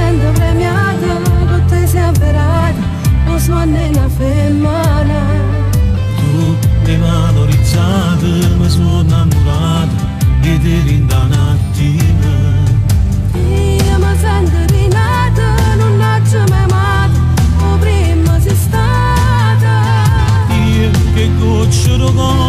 essendo premiata con te sei avverata non so nella fermata tu mi valorizzata mi sono innamorata di te rindanattina io mi sento rinata non naccio mai amata o prima stata io che goccio